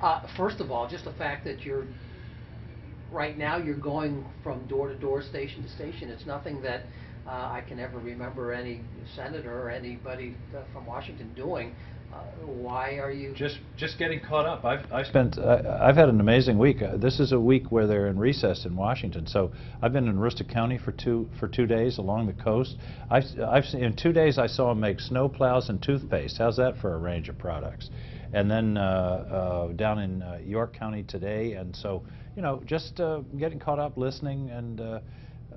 Uh, first of all, just the fact that you're, right now, you're going from door to door, station to station. It's nothing that uh, I can ever remember any senator or anybody uh, from Washington doing. Uh, Why are you? Just, just getting caught up. I've, I've spent, I- I've had an amazing week. Uh, This is a week where they're in recess in Washington, so I've been in Aroostook County for two, for two days along the coast. I've, s- I've, seen- in two days, I saw them make snow plows and toothpaste. How's that for a range of products? And then, uh, uh, down in uh, York County today, and so, you know, just, uh, getting caught up, listening, and, uh,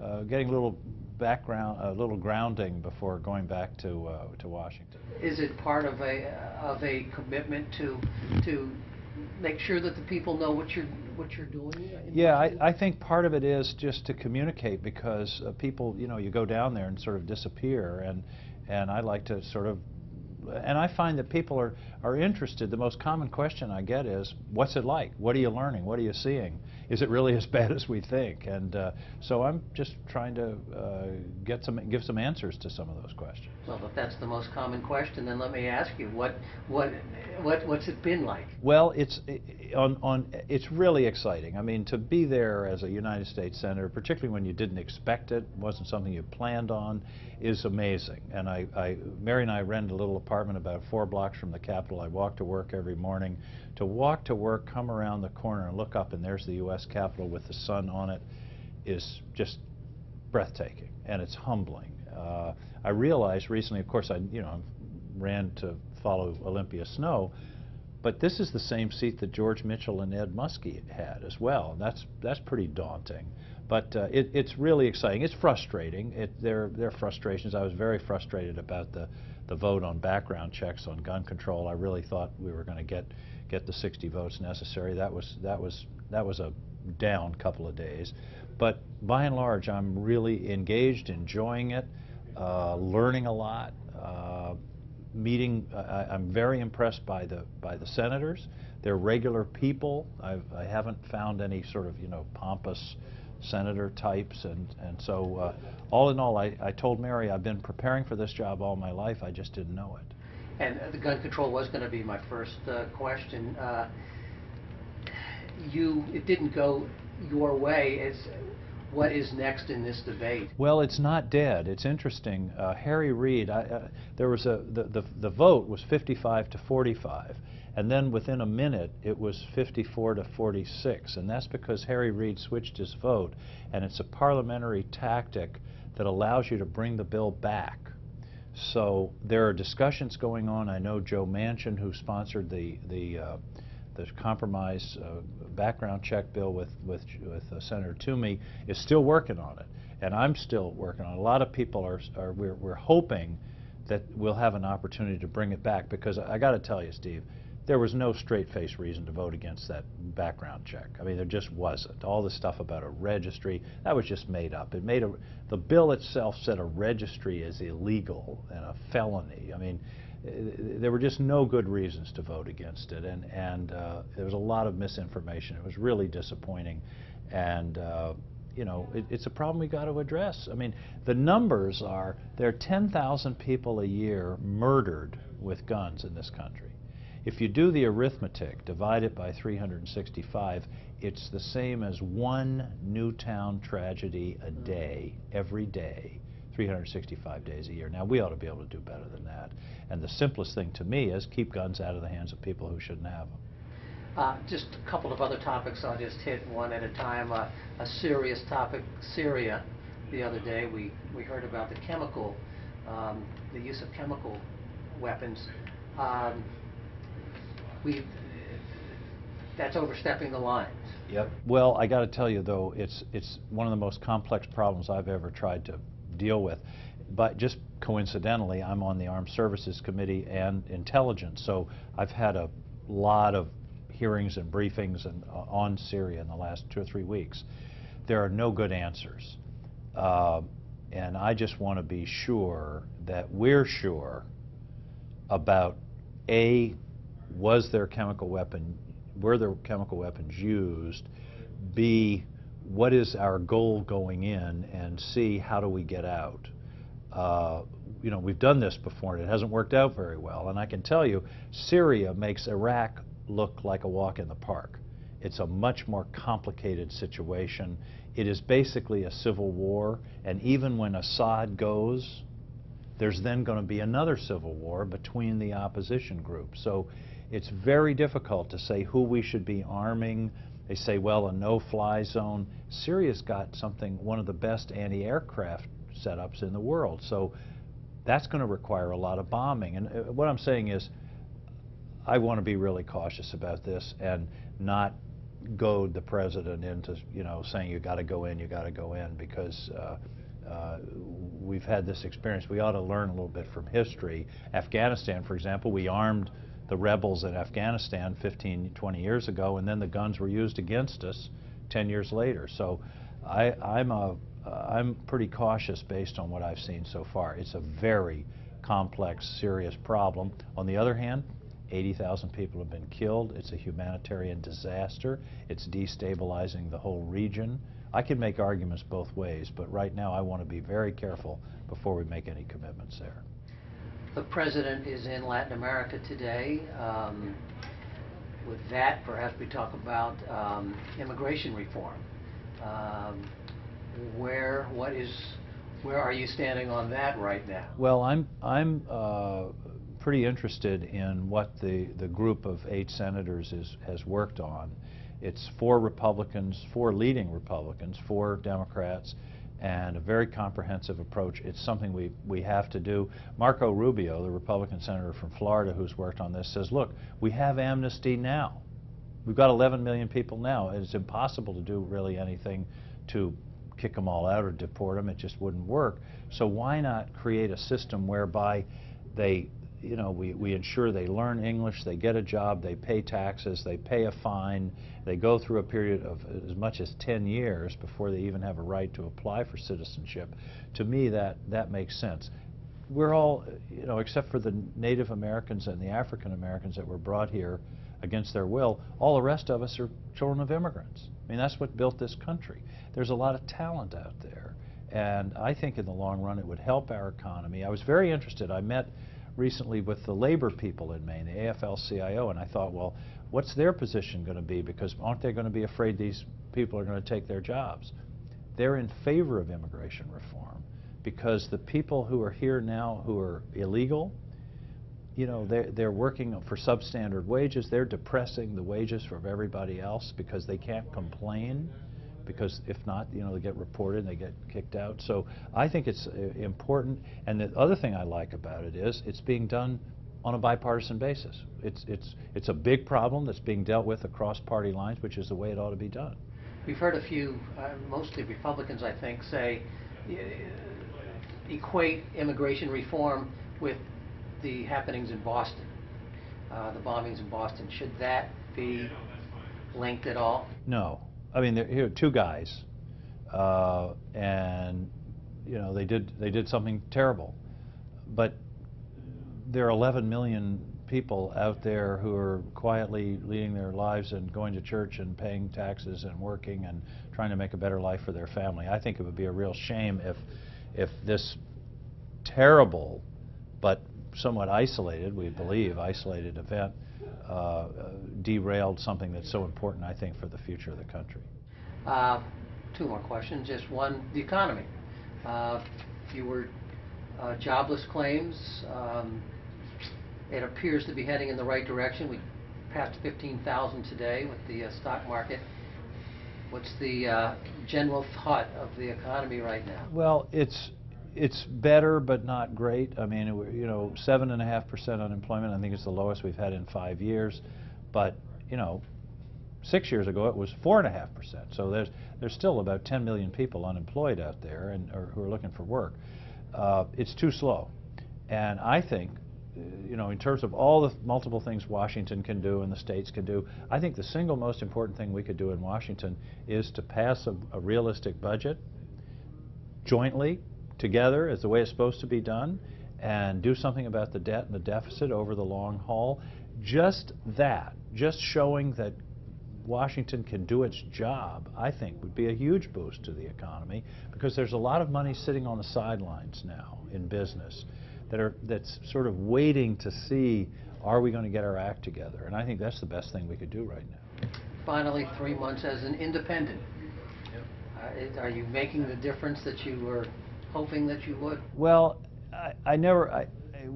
uh, getting a little background, a little grounding before going back to, uh, to Washington. Is it part of a, of a commitment to, to make sure that the people know what you're, what you're doing? Yeah, I, I think part of it is just to communicate because uh, people, you know, you go down there and sort of disappear, and and I like to sort of, and I find that people are are interested. The most common question I get is, "What's it like? What are you learning? What are you seeing? Is it really as bad as we think?" And uh, so I'm just trying to uh, get some, give some answers to some of those questions. Well, if that's the most common question, then let me ask you, what, what, what, what's it been like? Well, it's on, on, it's really exciting. I mean, to be there as a United States Senator, particularly when you didn't expect it, wasn't something you planned on, is amazing. And I, I, Mary and I rent a little apartment about four blocks from the Capitol. I walk to work every morning. To walk to work, come around the corner and look up, and there's the U.S. Capitol with the sun on it, is just breathtaking and it's humbling. Uh, I realized recently, of course, I you know ran to follow Olympia Snowe, but this is the same seat that George Mitchell and Ed Muskie had as well, that's that's pretty daunting. But uh, it, it's really exciting. It's frustrating. It, there, there are frustrations. I was very frustrated about the, the vote on background checks on gun control. I really thought we were going to get get the 60 votes necessary. That was that was that was a down couple of days. But by and large, I'm really engaged, enjoying it, uh, learning a lot. Uh, meeting, I, I'm very impressed by the by the senators. They're regular people. I've, I haven't found any sort of you know pompous senator types, and and so uh, all in all, I, I told Mary I've been preparing for this job all my life. I just didn't know it. And the gun control was going to be my first uh, question. Uh, You, it didn't go your way. Is, what is next in this debate? Well, it's not dead. It's interesting. Uh, Harry Reid, I, uh, there was a the, the the vote was 55 to 45, and then within a minute it was 54 to 46, and that's because Harry Reid switched his vote, and it's a parliamentary tactic that allows you to bring the bill back. So there are discussions going on. I know Joe Manchin, who sponsored the the uh, the compromise uh, background check bill with with, with uh, Senator Toomey, is still working on it, and I'm still working on it. A lot of people are, are we're, we're hoping that we'll have an opportunity to bring it back because I, I got to tell you, Steve, there was no straight-faced reason to vote against that background check. I mean, there just wasn't. All the stuff about a registry, that was just made up. It made a, the bill itself said a registry is illegal and a felony. I mean, eh, there were just no good reasons to vote against it, and, and uh, there was a lot of misinformation. It was really disappointing, and uh, you know, it, it's a problem we got to address. I mean, the numbers are there are 10,000 people a year murdered with guns in this country. If you do the arithmetic, divide it by 365, it's the same as one Newtown tragedy a day, every day, 365 days a year. Now, we ought to be able to do better than that. And the simplest thing to me is keep guns out of the hands of people who shouldn't have them. Uh, Just a couple of other topics, I'll just hit one at a time. Uh, A serious topic, Syria. The other day, we, we heard about the chemical, um, the use of chemical weapons. Um, We, that's overstepping the lines. Yep. Well, I got to tell you though, it's it's one of the most complex problems I've ever tried to deal with. But just coincidentally, I'm on the Armed Services Committee and Intelligence, so I've had a lot of hearings and briefings and uh, on Syria in the last two or three weeks. There are no good answers, uh, and I just want to be sure that we're sure about a was there chemical weapon were there chemical weapons used? B what is our goal going in? And c how do we get out? Uh, you know we've done this before and it hasn't worked out very well. And I can tell you Syria makes Iraq look like a walk in the park. It's a much more complicated situation. It is basically a civil war, and even when Assad goes, there's then going to be another civil war between the opposition groups. So it's very difficult to say who we should be arming. They say, well, a no-fly zone. Syria's got something, one of the best anti-aircraft setups in the world. So that's going to require a lot of bombing. And uh, what I'm saying is, I want to be really cautious about this and not goad the president into, you know, saying you got to go in, you got to go in, because uh, uh, we've had this experience. We ought to learn a little bit from history. Afghanistan, for example, we armed the rebels in Afghanistan 15, 20 years ago, and then the guns were used against us 10 years later. So I, I'm, a, I'm pretty cautious based on what I've seen so far. It's a very complex, serious problem. On the other hand, 80,000 people have been killed. It's a humanitarian disaster. It's destabilizing the whole region. I can make arguments both ways, but right now I want to be very careful before we make any commitments there. The president is in Latin America today. Um, with that, perhaps we talk about um, immigration reform. Um, where, what is, where are you standing on that right now? Well, I'm, I'm uh, pretty interested in what the, the group of eight senators is, has worked on. It's four Republicans, four leading Republicans, four Democrats, and a very comprehensive approach. It's something we, we have to do. Marco Rubio, the Republican senator from Florida who's worked on this, says, look, we have amnesty now. We've got 11 million people now. It's impossible to do really anything to kick them all out or deport them. It just wouldn't work. So why not create a system whereby they you know, we, we ensure they learn English, they get a job, they pay taxes, they pay a fine, they go through a period of as much as 10 years before they even have a right to apply for citizenship. To me, that, that makes sense. We're all, you know, except for the Native Americans and the African Americans that were brought here against their will, all the rest of us are children of immigrants. I mean, that's what built this country. There's a lot of talent out there. And I think in the long run it would help our economy. I was very interested. I met recently with the labor people in Maine, the AFL-CIO, and I thought, well, what's their position going to be? Because aren't they going to be afraid these people are going to take their jobs? They're in favor of immigration reform because the people who are here now who are illegal, you know, they're, they're working for substandard wages. They're depressing the wages of everybody else because they can't complain because if not, you know, they get reported and they get kicked out. So I think it's uh, important. And the other thing I like about it is it's being done on a bipartisan basis. It's, it's, it's a big problem that's being dealt with across party lines, which is the way it ought to be done. We've heard a few, uh, mostly Republicans, I think, say, uh, equate immigration reform with the happenings in Boston, uh, the bombings in Boston. Should that be linked at all? No. I mean, here are two guys, uh, and you know they did they did something terrible, but there are 11 million people out there who are quietly leading their lives and going to church and paying taxes and working and trying to make a better life for their family. I think it would be a real shame if if this terrible but somewhat isolated, we believe, isolated event derailed something that's so important, I think, for the future of the country. Uh, two more questions. Just one, the economy. Uh, fewer uh, jobless claims. Um, it appears to be heading in the right direction. We passed 15,000 today with the uh, stock market. What's the uh, general thought of the economy right now? Well, it's it's better, but not great. I mean, you know, seven and a half percent unemployment. I think it's the lowest we've had in five years. But you know, six years ago it was four and a half percent. So there's there's still about 10 million people unemployed out there and or, who are looking for work. Uh, it's too slow, and I think. You know, in terms of all the multiple things Washington can do and the states can do, I think the single most important thing we could do in Washington is to pass a, a realistic budget jointly together as the way it's supposed to be done and do something about the debt and the deficit over the long haul. Just that, just showing that Washington can do its job, I think would be a huge boost to the economy because there's a lot of money sitting on the sidelines now in business that are that's sort of waiting to see are we going to get our act together? And I think that's the best thing we could do right now. Finally, three months as an independent. Uh, is- Are you making the difference that you were hoping that you would? Well, I, I never, I,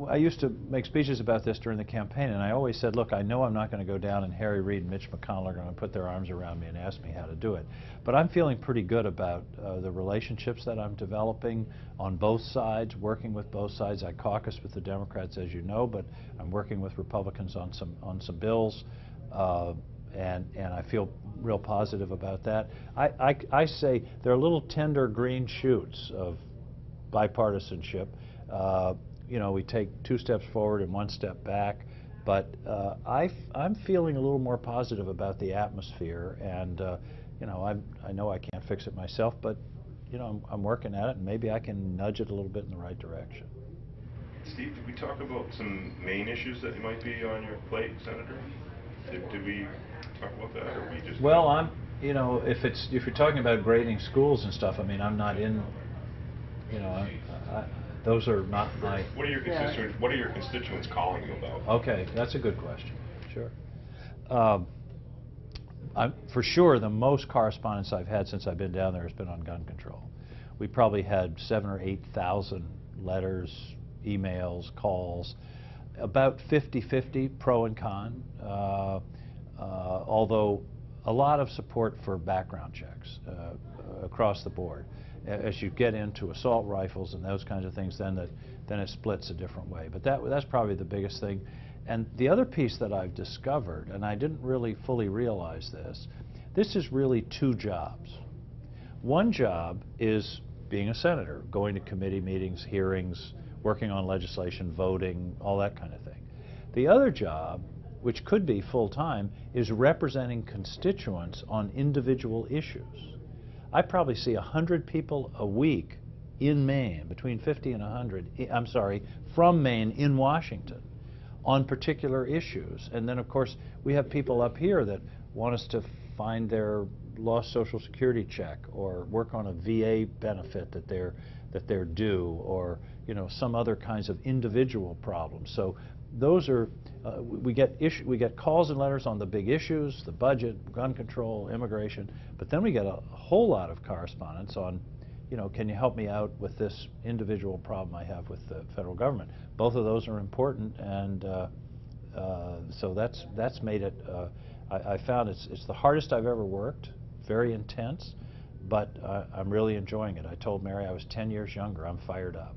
I used to make speeches about this during the campaign, and I always said, look, I know I'm not going to go down and Harry Reid and Mitch McConnell are going to put their arms around me and ask me how to do it. But I'm feeling pretty good about uh, the relationships that I'm developing on both sides, working with both sides. I caucus with the Democrats, as you know, but I'm working with Republicans on some, on some bills. Uh, and, and I feel real positive about that. I, I, I say there are little tender green shoots of bipartisanship. Uh, you know, we take two steps forward and one step back, but uh, I, am feeling a little more positive about the atmosphere, and uh, you know, I, I know I can't fix it myself, but you know, I'm, I'm working at it, and maybe I can nudge it a little bit in the right direction. Steve, did we talk about some Maine issues that might be on your plate, Senator? Did, did we talk about that, or we just? Well, I'm, you know, if it's if you're talking about grading schools and stuff, I mean, I'm not in, you know, I, I, those are not my. What are your Yeah. constituents, what are your constituents calling you about? Okay, that's a good question. Sure. Um, I'm, for sure, the most correspondence I've had since I've been down there has been on gun control. We probably had seven or eight thousand letters, emails, calls, about 50-50 pro and con. Uh, uh, although a lot of support for background checks uh, across the board. As you get into assault rifles and those kinds of things, then that then it splits a different way. But that that's probably the biggest thing. And the other piece that I've discovered, and I didn't really fully realize this, this is really two jobs. One job is being a senator, going to committee meetings, hearings, working on legislation, voting, all that kind of thing. The other job, which could be full-time, is representing constituents on individual issues. I probably see 100 people a week in Maine, between 50 and 100, i- I'm sorry, from Maine in Washington on particular issues. And then, of course, we have people up here that want us to find their lost Social Security check or work on a VA benefit that they're that they're due, or you know some other kinds of individual problems. So those are uh, we get issue, we get calls and letters on the big issues, the budget, gun control, immigration, but then we get a, whole lot of correspondence on you know, can you help me out with this individual problem I have with the federal government? Both of those are important, and uh, uh, so that's that's made it. Uh, I, I found it's it's the hardest I've ever worked, very intense, but uh, I'm really enjoying it. I told Mary I was 10 years younger. I'm fired up.